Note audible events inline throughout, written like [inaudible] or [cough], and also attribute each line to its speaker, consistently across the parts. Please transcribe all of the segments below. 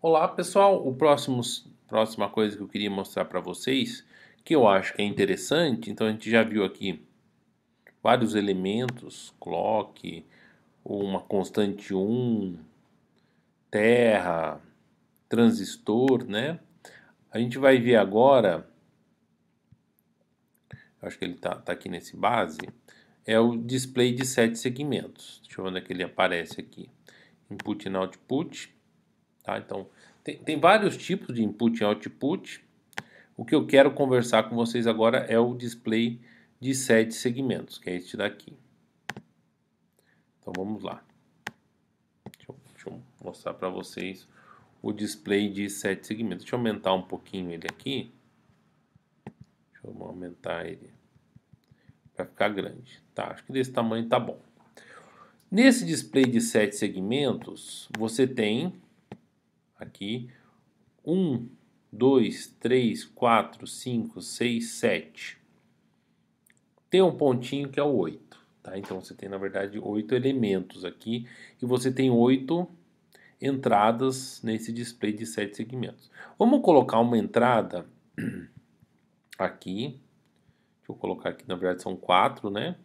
Speaker 1: Olá pessoal, o próximo próxima coisa que eu queria mostrar para vocês, que eu acho que é interessante, então a gente já viu aqui vários elementos, clock, uma constante 1, terra, transistor, né? A gente vai ver agora, acho que ele está tá aqui nesse base, é o display de sete segmentos. Deixa eu ver onde é que ele aparece aqui. Input e output, tá? Então, tem, tem vários tipos de input e output. O que eu quero conversar com vocês agora é o display de sete segmentos, que é este daqui. Então, vamos lá. Deixa eu, deixa eu mostrar para vocês o display de sete segmentos. Deixa eu aumentar um pouquinho ele aqui. Deixa eu aumentar ele para ficar grande. Tá, acho que desse tamanho tá bom. Nesse display de sete segmentos, você tem aqui um, dois, três, quatro, cinco, seis, sete. Tem um pontinho que é o oito, tá? Então você tem na verdade oito elementos aqui e você tem oito entradas nesse display de sete segmentos. Vamos colocar uma entrada [clears throat] aqui. Deixa eu colocar aqui, na verdade são quatro, né?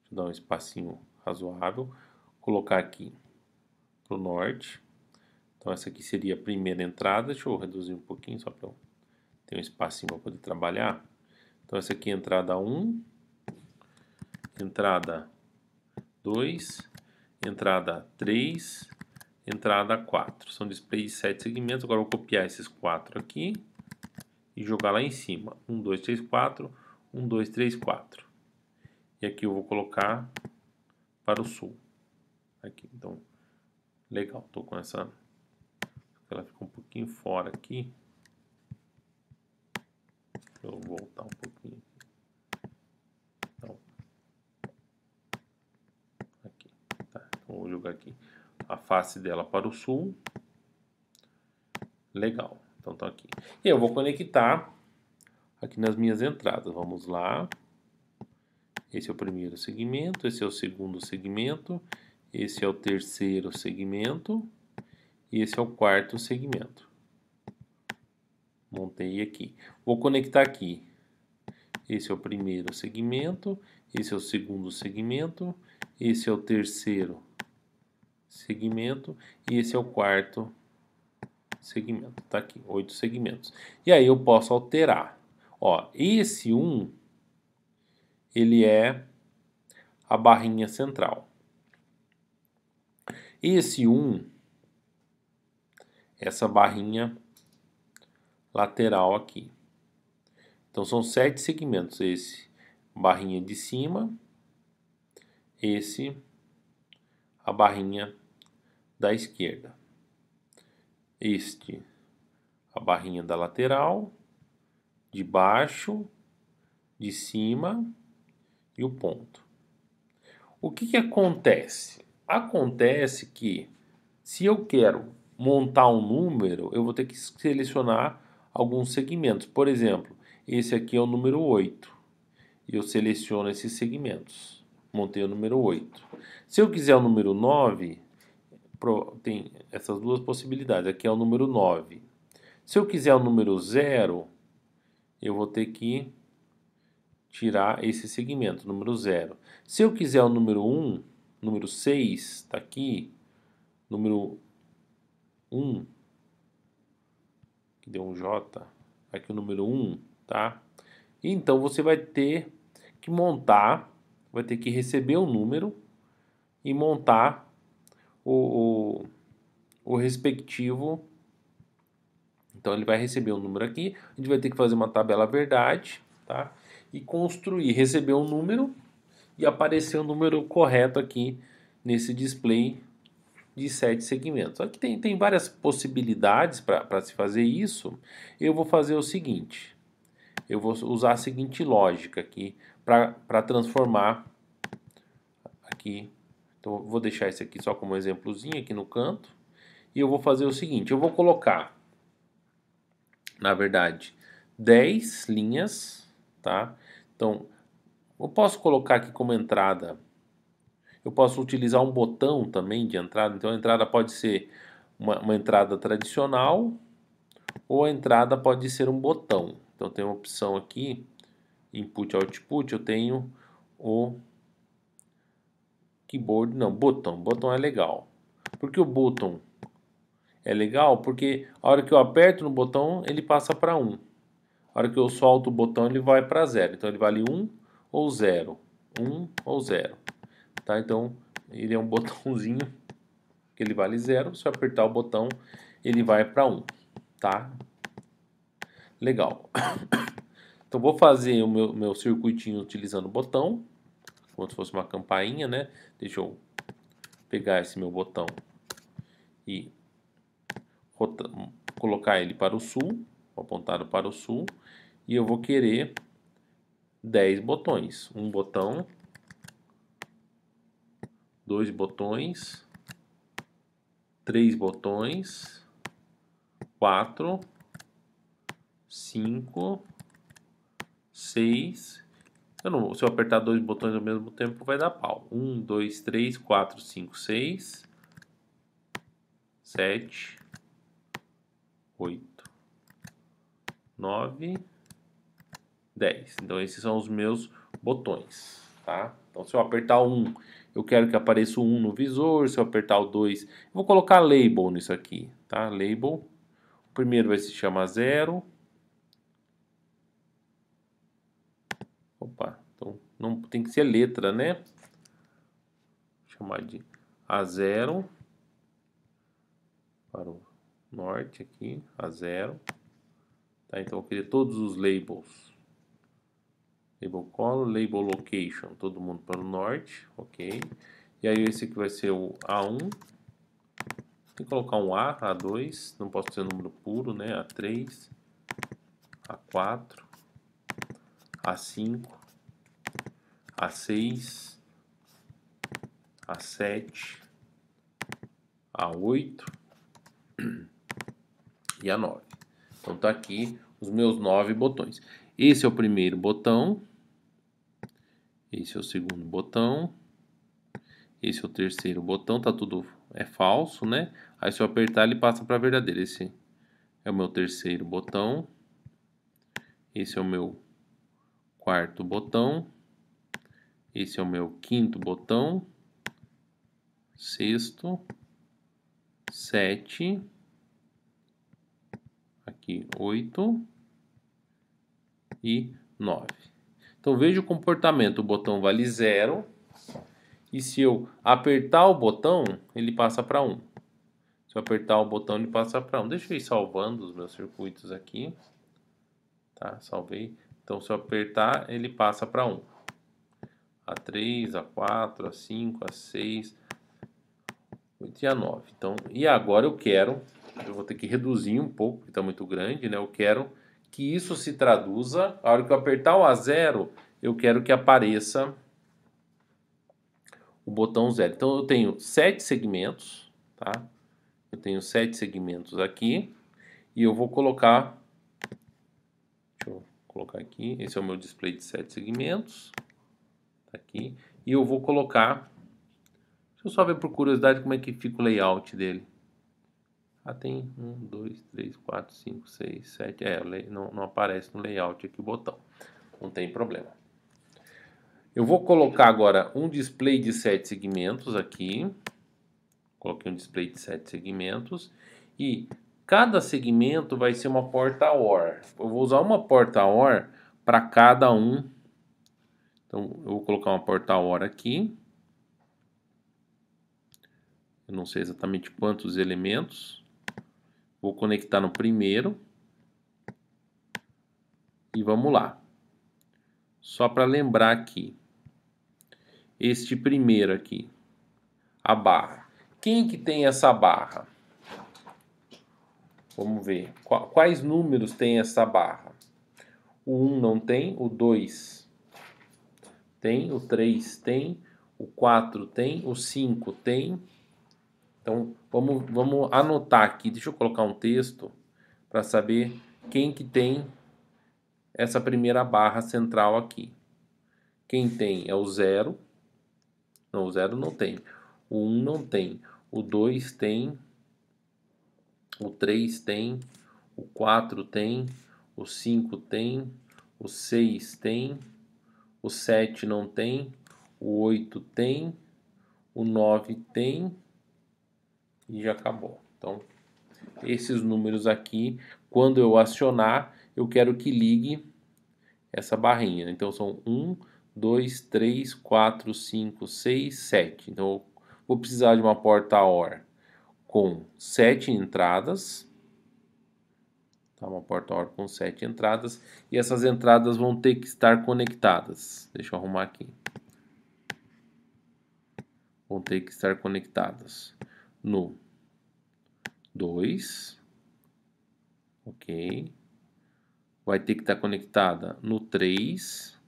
Speaker 1: Deixa eu dar um espacinho razoável. Colocar aqui para o norte. Então essa aqui seria a primeira entrada. Deixa eu reduzir um pouquinho só para eu ter um espacinho para poder trabalhar. Então essa aqui é entrada 1, entrada 2, entrada 3, entrada 4. São displays de 7 segmentos. Agora eu vou copiar esses 4 aqui e jogar lá em cima. 1, 2, 3, 4. 1, 2, 3, 4. E aqui eu vou colocar para o sul. Aqui, então, legal. Estou com essa... Ela ficou um pouquinho fora aqui. Deixa eu voltar um pouquinho. Então, aqui, tá. Então, vou jogar aqui a face dela para o sul. Legal. Então, tá aqui. E eu vou conectar aqui nas minhas entradas. Vamos lá. Esse é o primeiro segmento, esse é o segundo segmento, esse é o terceiro segmento e esse é o quarto segmento. Montei aqui. Vou conectar aqui. Esse é o primeiro segmento, esse é o segundo segmento, esse é o terceiro segmento e esse é o quarto segmento. Tá aqui, oito segmentos. E aí eu posso alterar. Ó, esse 1 um, ele é a barrinha central. Esse 1 um, essa barrinha lateral aqui. Então são sete segmentos. Esse barrinha de cima, esse a barrinha da esquerda. Este, a barrinha da lateral, de baixo, de cima e o ponto. O que, que acontece? Acontece que se eu quero montar um número, eu vou ter que selecionar alguns segmentos. Por exemplo, esse aqui é o número 8. E eu seleciono esses segmentos. Montei o número 8. Se eu quiser o número 9, tem essas duas possibilidades. Aqui é o número 9. Se eu quiser o número 0, eu vou ter que tirar esse segmento, número 0. Se eu quiser o número 1, número 6, está aqui, número 1, que deu um J, aqui o número 1, tá? Então você vai ter que montar, vai ter que receber o número e montar o, o, o respectivo. Então ele vai receber um número aqui, a gente vai ter que fazer uma tabela verdade, tá? E construir, receber um número e aparecer o número correto aqui nesse display de sete segmentos. Aqui tem, tem várias possibilidades para se fazer isso. Eu vou fazer o seguinte, eu vou usar a seguinte lógica aqui para transformar aqui então, vou deixar esse aqui só como exemplozinho aqui no canto. E eu vou fazer o seguinte, eu vou colocar, na verdade, 10 linhas, tá? Então, eu posso colocar aqui como entrada, eu posso utilizar um botão também de entrada. Então, a entrada pode ser uma, uma entrada tradicional ou a entrada pode ser um botão. Então tem uma opção aqui, input output, eu tenho o keyboard, não, botão, botão é legal. Por que o botão é legal? Porque a hora que eu aperto no botão, ele passa para 1. A hora que eu solto o botão, ele vai para 0. Então ele vale 1 ou 0. 1 ou 0. Tá? Então ele é um [laughs] botãozinho que ele vale 0. Se eu apertar o botão, ele vai para 1. Tá? Legal. [coughs] Então vou fazer o meu, meu circuitinho utilizando o botão, como se fosse uma campainha, né? Deixa eu pegar esse meu botão e colocar ele para o sul, apontado para o sul, e eu vou querer 10 botões. Um botão, dois botões, três botões, quatro, cinco, seis. Eu não, se eu apertar dois botões ao mesmo tempo, vai dar pau. Um, dois, três, quatro, cinco, seis, sete, oito, nove, dez. Então esses são os meus botões, tá? Então se eu apertar um, eu quero que apareça o um no visor. Se eu apertar o dois, vou colocar label nisso aqui, tá? Label. O primeiro vai se chamar zero. Opa, então não tem que ser letra, né? Vou chamar de A0 para o norte aqui, A0. Tá, então eu queria todos os labels. Label color, label location, todo mundo para o norte, ok. E aí esse aqui vai ser o A1. Tem que colocar um A, A2, não posso ser número puro, né? A3, A4, A5, A6, A7, A8 e A9. Então tá aqui os meus nove botões. Esse é o primeiro botão. Esse é o segundo botão. Esse é o terceiro botão, tá tudo é falso, né? Aí se eu apertar ele passa para verdadeiro. Esse é o meu terceiro botão. Esse é o meu quarto botão. Esse é o meu quinto botão. Sexto. Sete. Aqui, oito. E nove. Então, veja o comportamento. O botão vale zero. E se eu apertar o botão, ele passa para 1. Se eu apertar o botão, ele passa para 1. Deixa eu ir salvando os meus circuitos aqui. Tá, salvei. Então, se eu apertar, ele passa para 1. A3, A4, A5, A6, 8 e A9. Então, e agora eu quero, eu vou ter que reduzir um pouco, porque está muito grande, né? Eu quero que isso se traduza, a hora que eu apertar o A0, eu quero que apareça o botão zero. Então, eu tenho sete segmentos, tá? Eu tenho sete segmentos aqui, e eu vou colocar colocar aqui, esse é o meu display de sete segmentos, tá aqui, e eu vou colocar, deixa eu só ver por curiosidade como é que fica o layout dele. Ah, tem um, dois, três, quatro, cinco, seis, sete, é, não, não aparece no layout aqui o botão, não tem problema. Eu vou colocar agora um display de sete segmentos aqui, coloquei um display de sete segmentos, e Cada segmento vai ser uma porta OR. Eu vou usar uma porta OR para cada um. Então, eu vou colocar uma porta OR aqui. Eu não sei exatamente quantos elementos. Vou conectar no primeiro. E vamos lá. Só para lembrar aqui. Este primeiro aqui. A barra. Quem que tem essa barra? Vamos ver. Quais números tem essa barra? O 1 não tem, o 2 tem, o 3 tem, o 4 tem, o 5 tem. Então, vamos, vamos anotar aqui. Deixa eu colocar um texto para saber quem que tem essa primeira barra central aqui. Quem tem é o 0. Não, o 0 não tem. O 1 um não tem. O 2 tem. o 3 tem, o 4 tem, o 5 tem, o 6 tem, o 7 não tem, o 8 tem, o 9 tem e já acabou. Então, esses números aqui, quando eu acionar, eu quero que ligue essa barrinha. Então, são 1, 2, 3, 4, 5, 6, 7. Então, eu vou precisar de uma porta OR com 7 entradas Tá? Uma porta-OR com sete entradas. E essas entradas vão ter que estar conectadas. Deixa eu arrumar aqui. Vão ter que estar conectadas no 2. Ok. Vai ter que estar conectada no 3.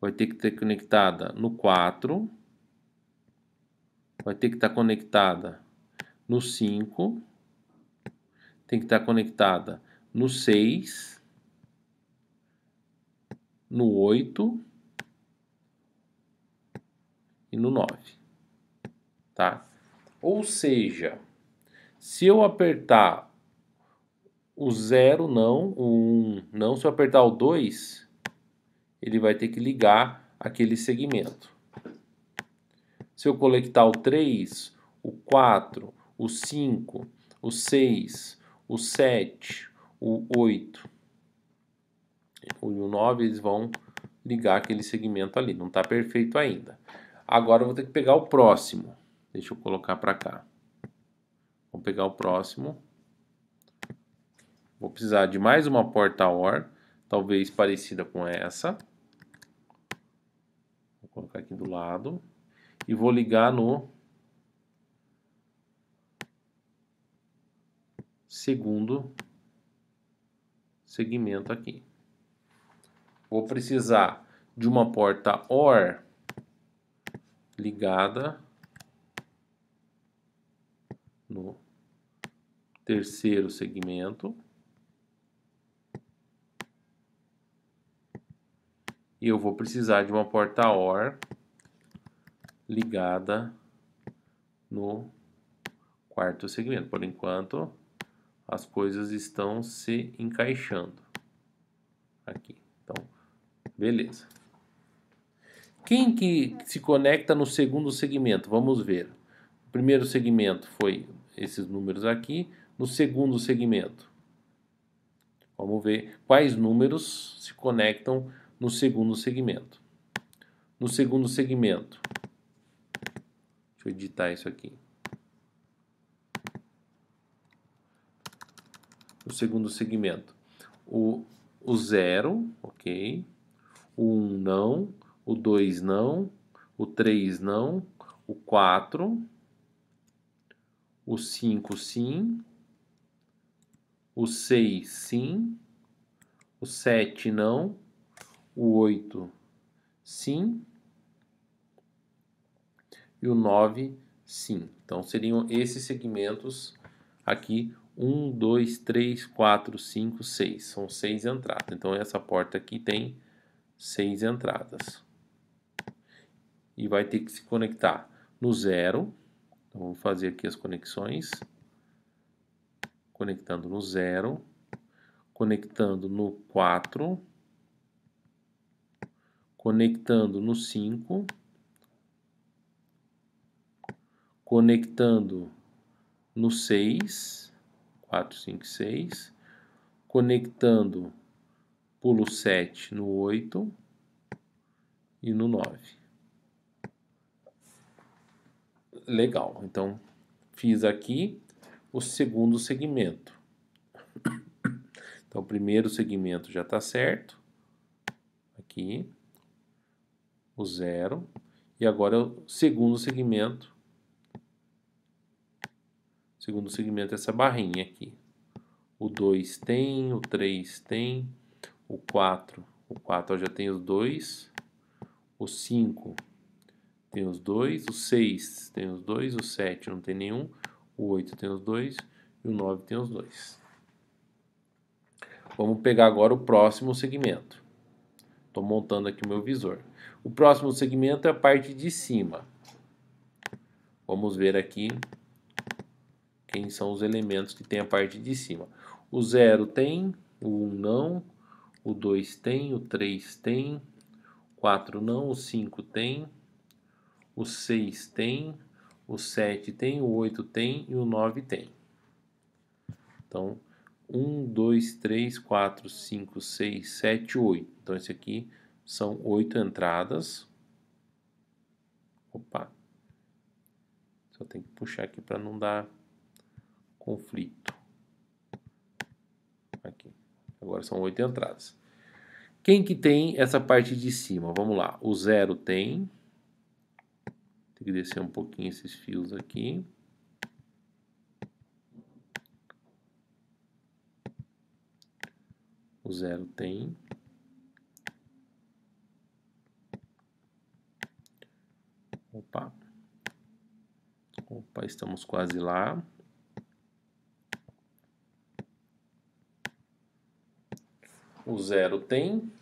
Speaker 1: Vai ter que estar conectada no 4. Vai ter que estar conectada no 5 tem que estar conectada no 6, no 8 e no 9. Tá? Ou seja, se eu apertar o 0 não, o 1 um, não, se eu apertar o 2, ele vai ter que ligar aquele segmento. Se eu conectar o 3, o 4, o 5, o 6, o 7, o 8 e o 9 eles vão ligar aquele segmento ali. Não está perfeito ainda. Agora eu vou ter que pegar o próximo. Deixa eu colocar para cá. Vou pegar o próximo. Vou precisar de mais uma porta OR, talvez parecida com essa. Vou colocar aqui do lado. E vou ligar no segundo segmento aqui. Vou precisar de uma porta OR ligada no terceiro segmento. E eu vou precisar de uma porta OR ligada no quarto segmento. Por enquanto, as coisas estão se encaixando aqui. Então, beleza. Quem que se conecta no segundo segmento? Vamos ver. O primeiro segmento foi esses números aqui. No segundo segmento, vamos ver quais números se conectam no segundo segmento. No segundo segmento, deixa eu editar isso aqui. o segundo segmento. O, o zero, ok. O 1 um, não. O 2 não. O 3 não. O 4. O 5 sim. O 6 sim. O 7 não. O 8 sim. E o 9 sim. Então seriam esses segmentos aqui 1, 2, 3, 4, 5, 6. São seis entradas. Então, essa porta aqui tem seis entradas. E vai ter que se conectar no zero. Então, vamos fazer aqui as conexões. Conectando no zero. Conectando no 4. Conectando no 5. Conectando no 6 4, 5, 6. Conectando, pulo 7 no 8 e no 9. Legal, então fiz aqui o segundo segmento. Então, o primeiro segmento já está certo. Aqui, o zero. E agora o segundo segmento segundo segmento essa barrinha aqui. O 2 tem, o 3 tem, o 4, o 4 já tem os dois, o 5 tem os dois, o 6 tem os dois, o 7 não tem nenhum, o 8 tem os dois e o 9 tem os dois. Vamos pegar agora o próximo segmento. Estou montando aqui o meu visor. O próximo segmento é a parte de cima. Vamos ver aqui quem são os elementos que tem a parte de cima. O 0 tem, o 1 um não, o 2 tem, o 3 tem, o 4 não, o 5 tem, o 6 tem, o 7 tem, o 8 tem e o 9 tem. Então, 1, 2, 3, 4, 5, 6, 7, 8. Então, esse aqui são oito entradas. Opa. Só tem que puxar aqui para não dar conflito. Aqui. Agora são oito entradas. Quem que tem essa parte de cima? Vamos lá. O zero tem. Tem que descer um pouquinho esses fios aqui. O zero tem. Opa. Opa, estamos quase lá. O zero tem.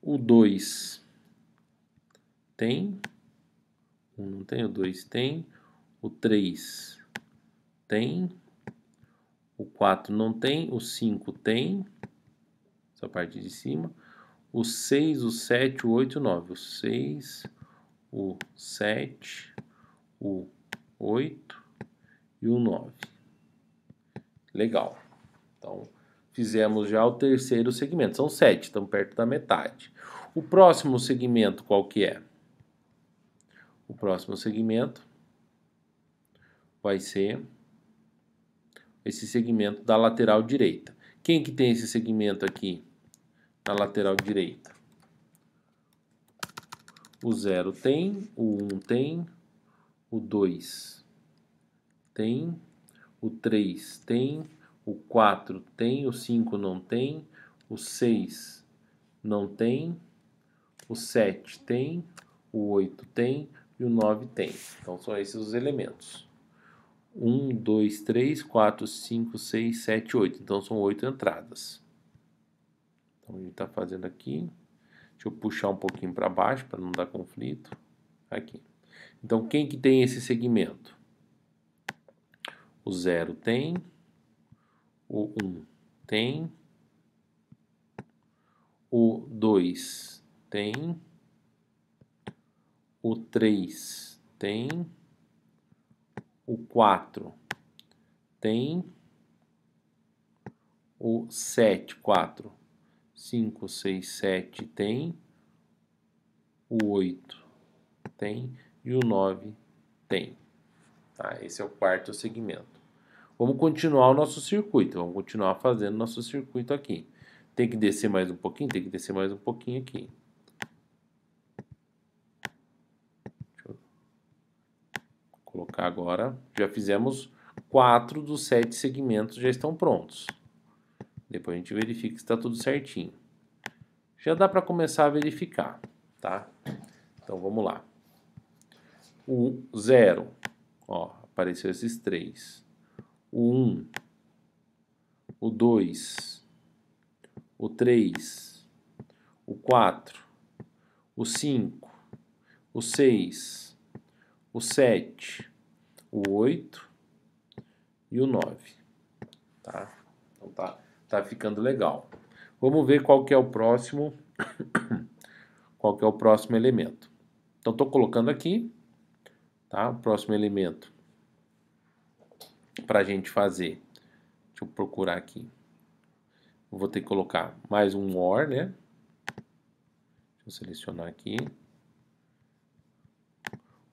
Speaker 1: O 2 tem. Um não tem, o 2 tem. O 3 tem. O 4 não tem. O 5 tem. Essa parte de cima. O 6, o 7, o 8 e o 9. O 6, o 7, o 8 e o 9. Legal. Então, fizemos já o terceiro segmento. São sete, estamos perto da metade. O próximo segmento qual que é? O próximo segmento vai ser esse segmento da lateral direita. Quem que tem esse segmento aqui na lateral direita? O 0 tem, o 1 um tem, o 2 tem, o 3 tem, o 4 tem, o 5 não tem, o 6 não tem, o 7 tem, o 8 tem e o 9 tem. Então são esses os elementos. 1, 2, 3, 4, 5, 6, 7, 8. Então são 8 entradas. Então a gente está fazendo aqui. Deixa eu puxar um pouquinho para baixo para não dar conflito. Aqui. Então, quem que tem esse segmento? O 0 tem, o 1 um tem, o 2 tem, o 3 tem, o 4 tem, o 7, 4 5, 6, 7 tem, o 8 tem e o 9 tem. Tá? Esse é o quarto segmento. Vamos continuar o nosso circuito, vamos continuar fazendo nosso circuito aqui. Tem que descer mais um pouquinho, tem que descer mais um pouquinho aqui. Deixa eu colocar agora, já fizemos quatro dos sete segmentos já estão prontos. Depois a gente verifica se está tudo certinho. Já dá para começar a verificar, tá? Então vamos lá. O zero, ó, apareceu esses três. O um, o dois, o três, o quatro, o cinco, o seis, o sete, o oito e o nove, tá? Então tá Tá ficando legal. Vamos ver qual que é o próximo, [coughs] qual que é o próximo elemento. Então, estou colocando aqui, tá? O próximo elemento para a gente fazer. Deixa eu procurar aqui. Vou ter que colocar mais um OR, né? Deixa eu selecionar aqui.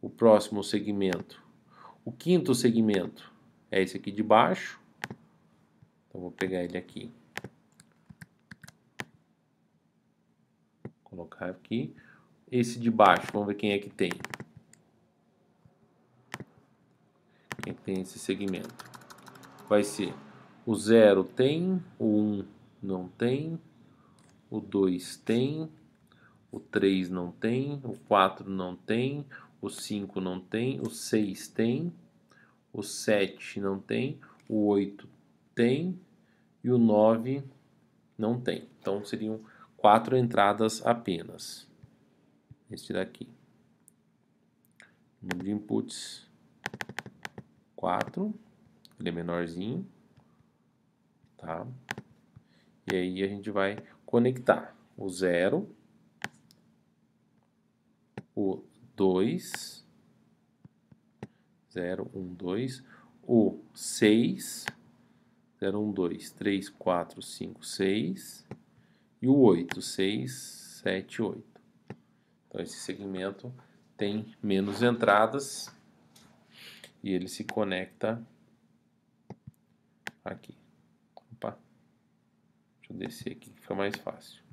Speaker 1: O próximo segmento. O quinto segmento é esse aqui de baixo. Então, vou pegar ele aqui. Colocar aqui. Esse de baixo, vamos ver quem é que tem. Quem tem esse segmento? Vai ser o 0 tem, o 1 um não tem, o 2 tem, o 3 não tem, o 4 não tem, o 5 não tem, o 6 tem, o 7 não tem, o 8 tem e o 9 não tem. Então seriam quatro entradas apenas. Este daqui. Número de inputs 4, ele é menorzinho, tá? E aí a gente vai conectar o 0, o 2, 0, 1, 2, o 6, 0, 1, 2, 3, 4, 5, 6 e o 8, 6, 7, 8. Então esse segmento tem menos entradas e ele se conecta aqui. Opa. Deixa eu descer aqui que fica mais fácil.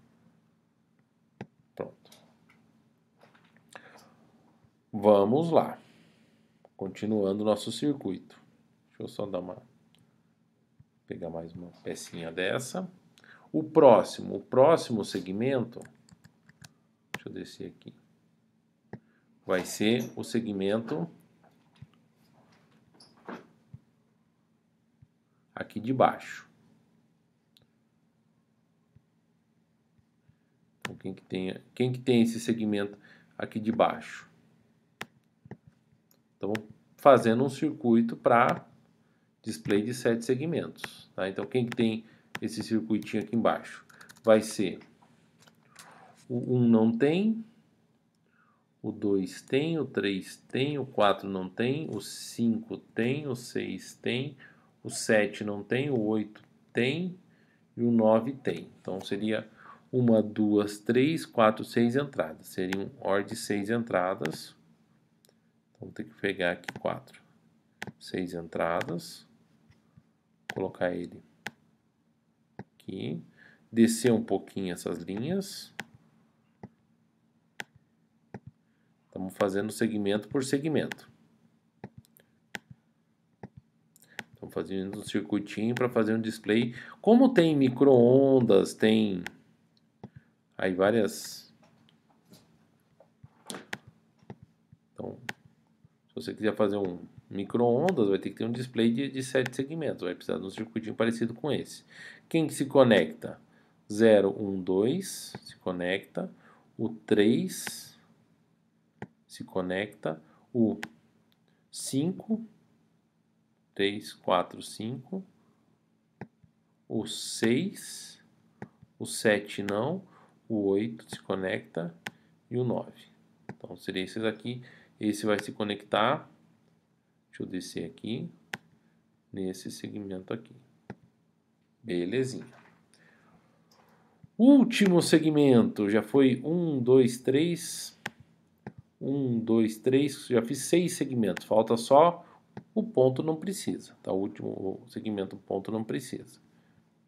Speaker 1: Vamos lá. Continuando nosso circuito. Deixa eu só dar uma pegar mais uma pecinha dessa. O próximo, o próximo segmento, deixa eu descer aqui, vai ser o segmento aqui de baixo. Então, quem que tem, quem que tem esse segmento aqui de baixo? Então, fazendo um circuito para display de sete segmentos. Tá? Então, quem que tem esse circuitinho aqui embaixo? Vai ser o 1 não tem, o 2 tem, o 3 tem, o 4 não tem, o 5 tem, o 6 tem, o 7 não tem, o 8 tem e o 9 tem. Então seria uma, duas, três, quatro, seis entradas. Seria um OR de seis entradas. Então tem que pegar aqui quatro, seis entradas, colocar ele aqui, descer um pouquinho essas linhas. Estamos fazendo segmento por segmento. Estamos fazendo um circuitinho para fazer um display. Como tem micro-ondas, tem aí várias... Então, se você quiser fazer um micro-ondas, vai ter que ter um display de, de sete segmentos. Vai precisar de um circuitinho parecido com esse. Quem que se conecta? 0, 1, 2 se conecta. O 3 se conecta. O 5 3, 4, 5. O 6. O 7 não. O 8 se conecta. E o 9. Então, seria esses aqui. Esse vai se conectar. Deixa eu descer aqui. Nesse segmento aqui. Belezinha. Último segmento. Já foi 1, 2, 3. 1, 2, 3. Já fiz seis segmentos. Falta só o ponto não precisa, tá? O último segmento ponto não precisa.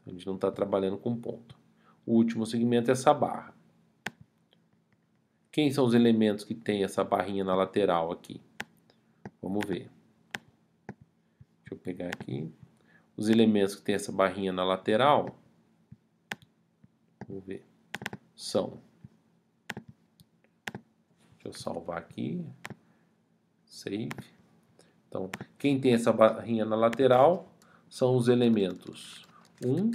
Speaker 1: A gente não está trabalhando com ponto. O último segmento é essa barra. Quem são os elementos que tem essa barrinha na lateral aqui? Vamos ver. Deixa eu pegar aqui. Os elementos que tem essa barrinha na lateral, vamos ver, são. Deixa eu salvar aqui. Save. Então, quem tem essa barrinha na lateral são os elementos 1,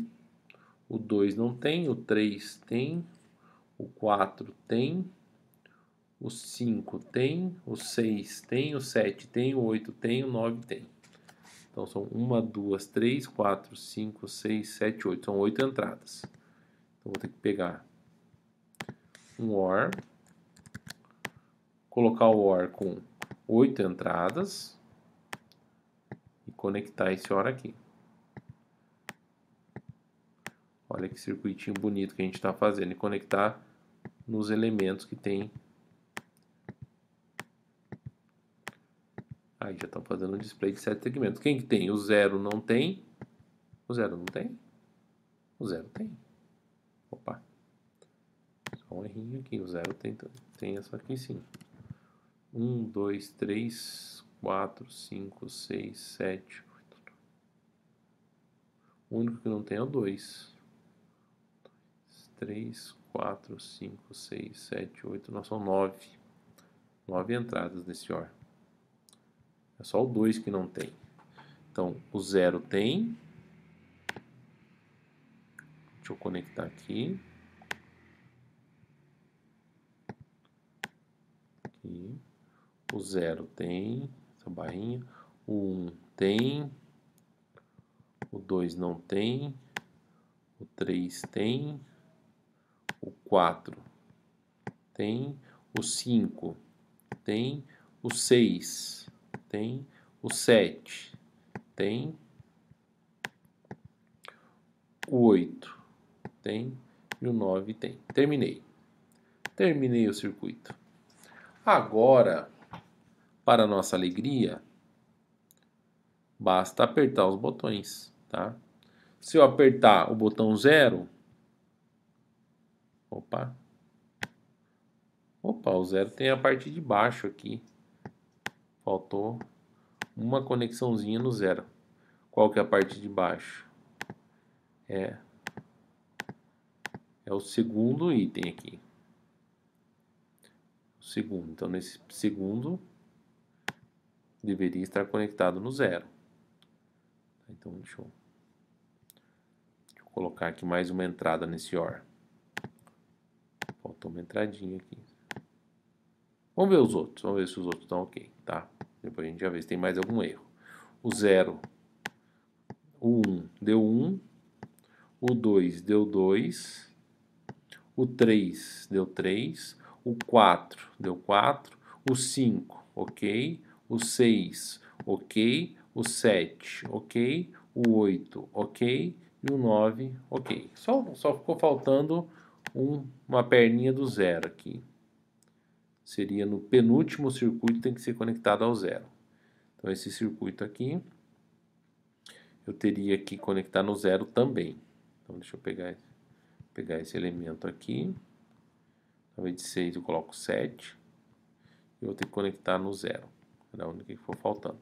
Speaker 1: o 2 não tem, o 3 tem, o 4 tem, o 5 tem, o 6 tem, o 7 tem, o 8 tem, o 9 tem. Então são 1, 2, 3, 4, 5, 6, 7, 8. São 8 entradas. Então vou ter que pegar um OR, colocar o OR com 8 entradas conectar esse OR aqui. Olha que circuitinho bonito que a gente está fazendo e conectar nos elementos que tem. Aí já estão fazendo um display de sete segmentos. Quem que tem? O zero não tem. O zero não tem? O zero tem. Opa. Só um errinho aqui. O zero tem, tem essa aqui sim. Um, dois, três, 4, 5, 6, 7, 8. O único que não tem é o 2. 3, 4, 5, 6, 7, 8. Nós são 9. 9 entradas nesse OR. É só o 2 que não tem. Então, o 0 tem. Deixa eu conectar aqui. Aqui. O 0 tem essa barrinha. O 1 tem, o 2 não tem, o 3 tem, o 4 tem, o 5 tem, o 6 tem, o 7 tem, o 8 tem e o 9 tem. Terminei. Terminei o circuito. Agora, para nossa alegria, basta apertar os botões, tá? Se eu apertar o botão 0, opa, opa, o zero tem a parte de baixo aqui, faltou uma conexãozinha no zero. Qual que é a parte de baixo? É, é o segundo item aqui. O segundo, então nesse segundo deveria estar conectado no zero. Então deixa eu colocar aqui mais uma entrada nesse OR. Faltou uma entradinha aqui. Vamos ver os outros, vamos ver se os outros estão ok, tá? Depois a gente já vê se tem mais algum erro. O 0, o 1 um, deu 1, um, o 2 deu 2, o 3 deu 3, o 4 deu 4, o 5, ok, o 6, ok, o 7, ok, o 8, ok, e o 9, ok. Só, só ficou faltando um, uma perninha do zero aqui. Seria no penúltimo circuito, tem que ser conectado ao zero. Então, esse circuito aqui, eu teria que conectar no zero também. Então, deixa eu pegar, pegar esse elemento aqui. Invés de 6, eu coloco 7. Eu vou ter que conectar no zero. Era onde que for faltando.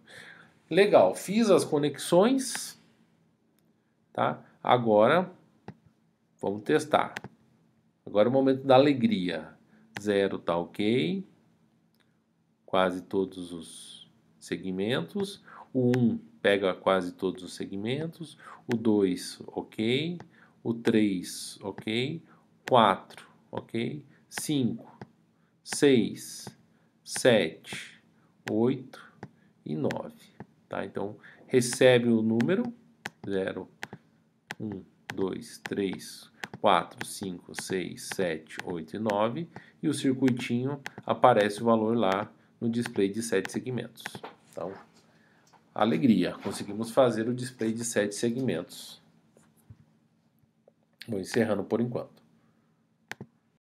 Speaker 1: Legal, fiz as conexões, tá? Agora, vamos testar. Agora é o momento da alegria. Zero tá ok. Quase todos os segmentos. O 1 um pega quase todos os segmentos. O 2, ok. O 3, ok. 4, ok. 5, 6, 7, 8 e 9. Tá? Então, recebe o número 0, 1, 2, 3, 4, 5, 6, 7, 8 e 9 e o circuitinho aparece o valor lá no display de 7 segmentos. Então, alegria, conseguimos fazer o display de 7 segmentos. Vou encerrando por enquanto.